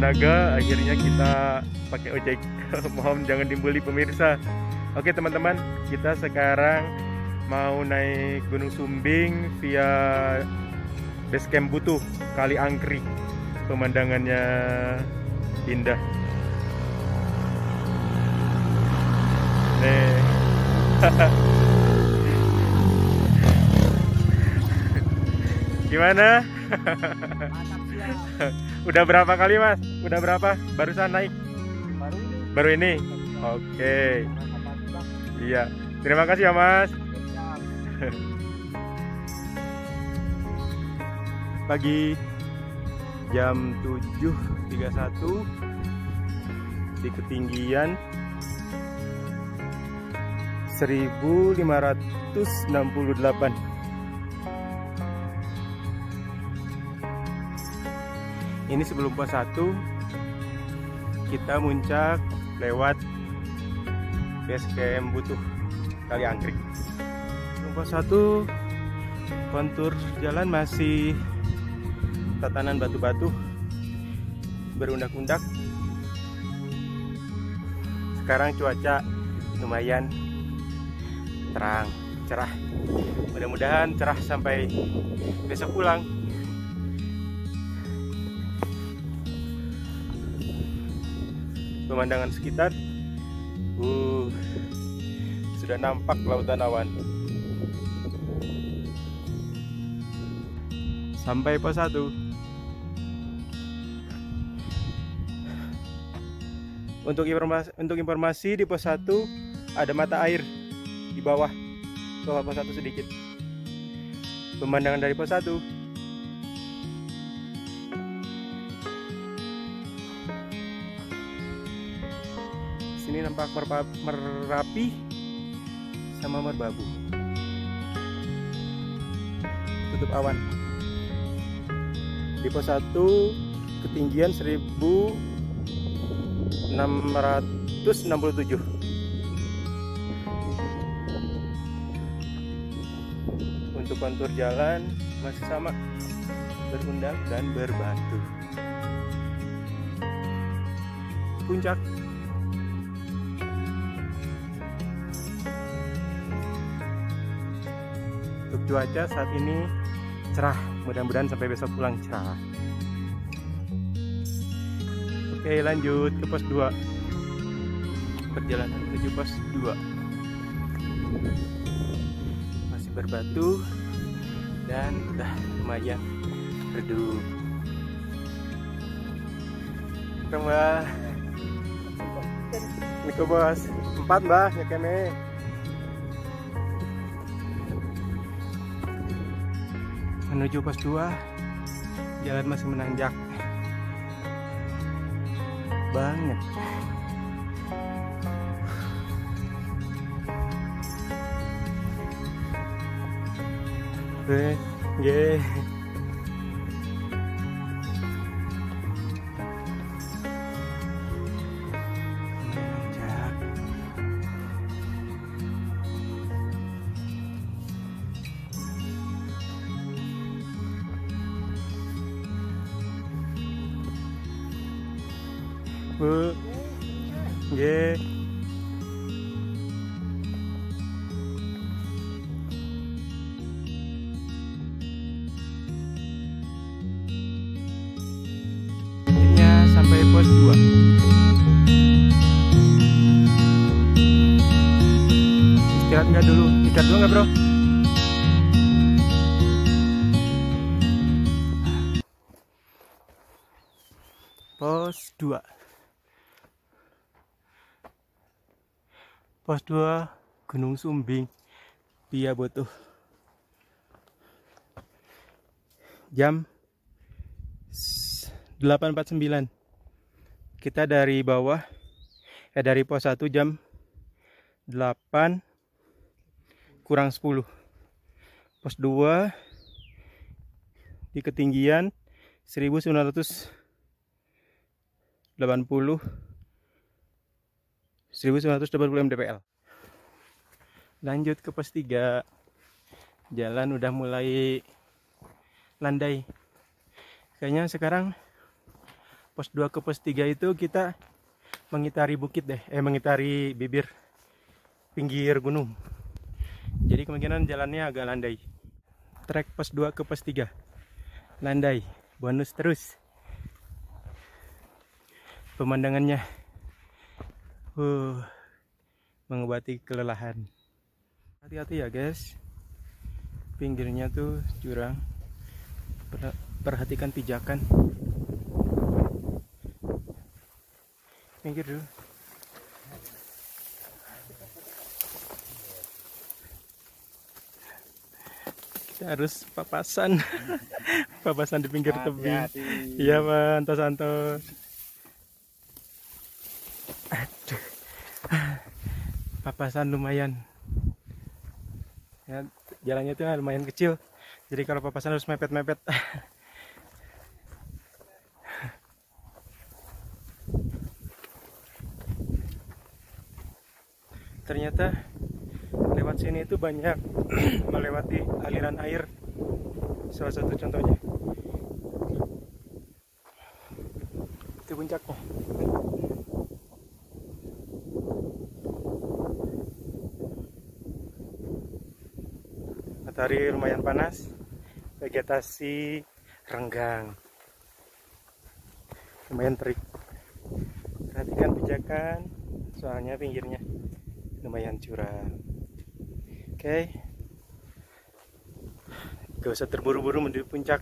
tenaga akhirnya kita pakai ojek. Mohon jangan dibully pemirsa. Oke teman-teman kita sekarang mau naik Gunung Sumbing via base camp Butuh Kali Angkri. Pemandangannya indah. Nih. Gimana Udah berapa kali mas? Udah berapa? Barusan naik? Baru ini. Baru ini? Oke Iya Terima kasih ya mas Pagi Jam 7.31 Di ketinggian 1568 ini sebelum pos 1 kita muncak lewat base butuh kali angkrik sebelum pos 1 kontur jalan masih tatanan batu-batu berundak-undak. Sekarang cuaca lumayan terang cerah. Mudah-mudahan cerah sampai besok pulang pemandangan sekitar. Uh, sudah nampak lautan awan. Sampai pos 1 untuk informasi, untuk informasi di pos 1 ada mata air di bawah. Bawah pos 1 sedikit. Pemandangan dari pos 1 sini nampak merapi sama merbabu. Tutup awan. Di pos 1 ketinggian 1667 untuk kontur jalan masih sama. Berundang dan berbatu. Puncak cuaca saat ini. Cerah mudah-mudahan sampai besok pulang cerah. Oke lanjut ke pos 2 perjalanan menuju pos 2 masih berbatu dan udah lumayan redup mbak. Ini ke bos. Empat mbak ya kene menuju pos 2 jalan masih menanjak banget Eh, yeah. Bu. Nggih. Sampai pos 2. Istirahat nggak dulu? Istirahat dulu nggak bro? Pos 2 Gunung Sumbing. Pia Butuh Jam 8.49 Kita dari bawah Eh dari pos 1 jam 8 Kurang 10 Pos 2 Di ketinggian 1980 1980 mdpl lanjut ke pos 3 jalan udah mulai landai. Kayaknya sekarang pos 2 ke pos 3 itu kita mengitari bukit deh eh mengitari bibir pinggir gunung. Jadi kemungkinan jalannya agak landai. Trek pos 2 ke pos 3 landai bonus terus. Pemandangannya uh, mengobati kelelahan. Hati-hati ya guys. Pinggirnya tuh jurang. Perhatikan pijakan. Minggir dulu. Kita harus papasan. Papasan di pinggir tebing. Iya pak santos santos aduh. Papasan lumayan. Ya jalannya itu lumayan kecil. Jadi kalau papasan harus mepet-mepet. Ternyata lewat sini itu banyak melewati aliran air. Salah satu contohnya. Itu puncaknya matahari lumayan panas vegetasi renggang. Lumayan terik. Perhatikan pijakan soalnya pinggirnya. Lumayan curam. Oke. Okay. gak usah terburu-buru menuju puncak.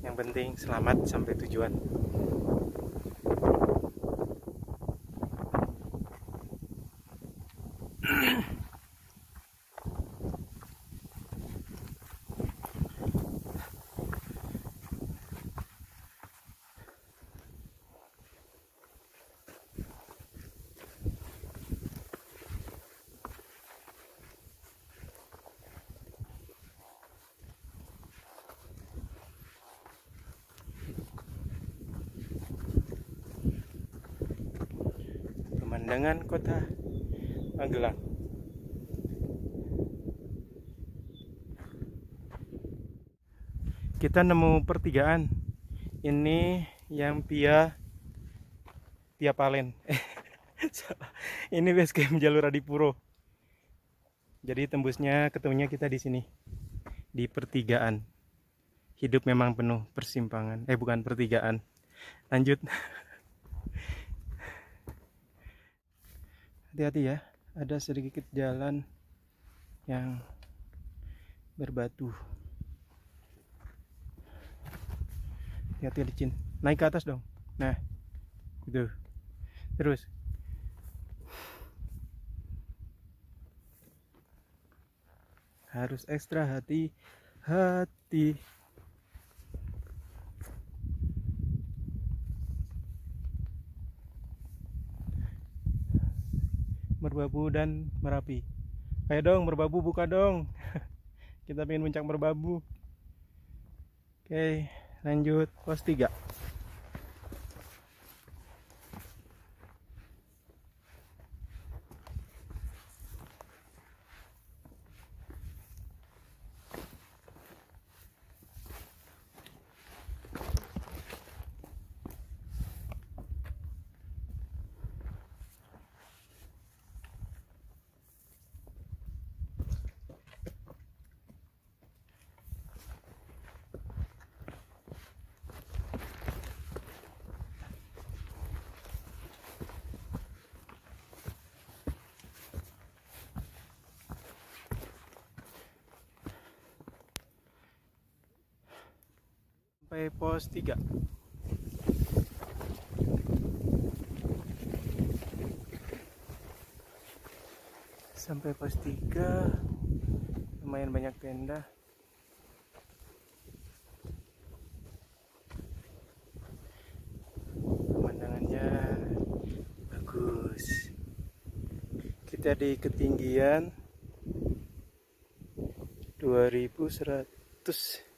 Yang penting selamat sampai tujuan pemandangan kota Magelang. Kita nemu pertigaan. Ini yang Pia Pia Palen. Ini base camp jalur Adipuro. Jadi tembusnya ketemunya kita di sini di pertigaan. Hidup memang penuh persimpangan. Eh bukan pertigaan. Lanjut. hati-hati ya ada sedikit jalan yang berbatu. Hati-hati licin. Naik ke atas dong. Nah gitu. Terus. Harus ekstra hati-hati merbabu dan merapi. Ayo dong merbabu buka dong. Kita pengen puncak merbabu oke lanjut. Pos 3 sampai pos 3 sampai pos 3 lumayan banyak tenda. Pemandangannya bagus. Kita di ketinggian 2100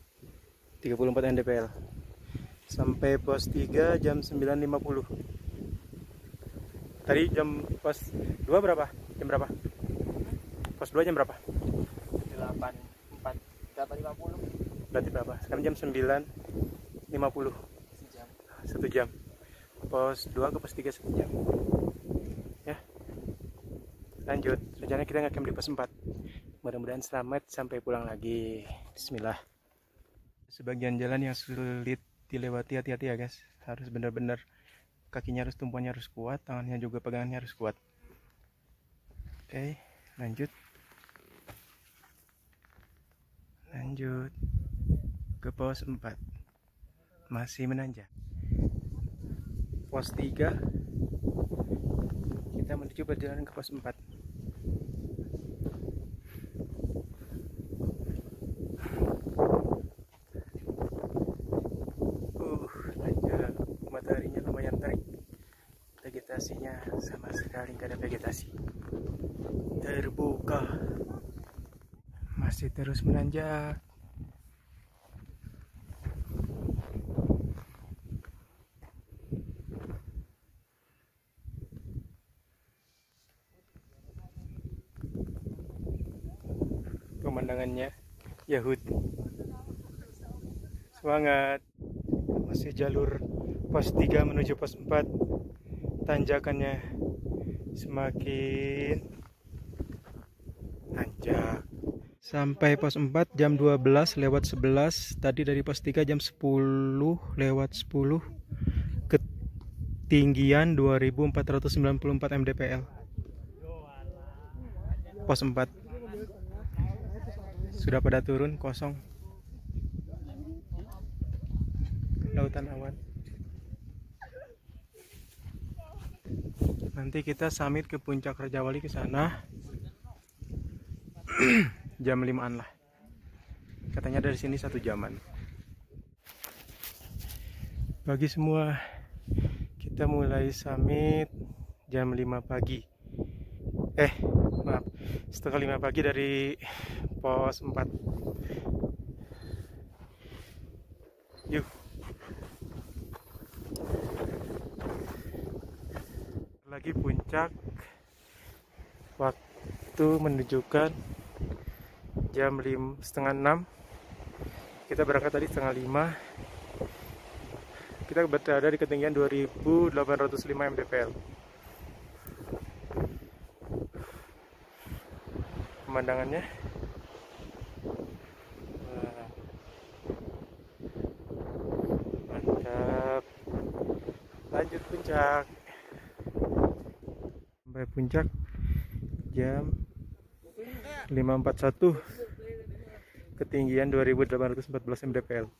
34 NDPL sampai pos 3 jam 9.50 tadi jam pos 2 berapa? jam berapa? pos 2 jam berapa? 8 4 8.50 berarti berapa? sekarang jam 9.50 sejam. Satu jam. Pos 2 ke pos 3 satu jam. Ya. Lanjut. Rencana kita ngecamp di pos 4 mudah-mudahan selamat sampai pulang lagi. Bismillah sebagian jalan yang sulit dilewati hati-hati ya guys. Harus benar-benar kakinya harus tumpuannya harus kuat tangannya juga pegangannya harus kuat. Oke lanjut. Lanjut ke pos 4 masih menanjak. Pos 3 kita menuju perjalanan ke pos 4 uh nanjak mataharinya lumayan terik vegetasinya sama sekali nggak ada vegetasi. Terbuka. Masih terus menanjak pemandangannya Yahud. Semangat. Masih jalur pos 3 menuju pos 4 tanjakannya semakin nanjak sampai pos 4 jam 12 lewat 11 tadi dari pos 3 jam 10 lewat 10 ketinggian 2494 mdpl pos 4 sudah pada turun kosong. Lautan awan nanti kita summit ke puncak Raja Wali ke sana. Jam 5an lah. Katanya dari sini satu jaman. Pagi semua kita mulai summit jam 5 pagi. Eh maaf. Setengah 5 pagi dari pos 4 yuk lagi puncak. Waktu menunjukkan jam 5 setengah 6 kita berangkat tadi setengah 5 kita berada di ketinggian 2805 mdpl pemandangannya. Lanjut puncak sampai puncak jam 5.41 ketinggian 2814 mdpl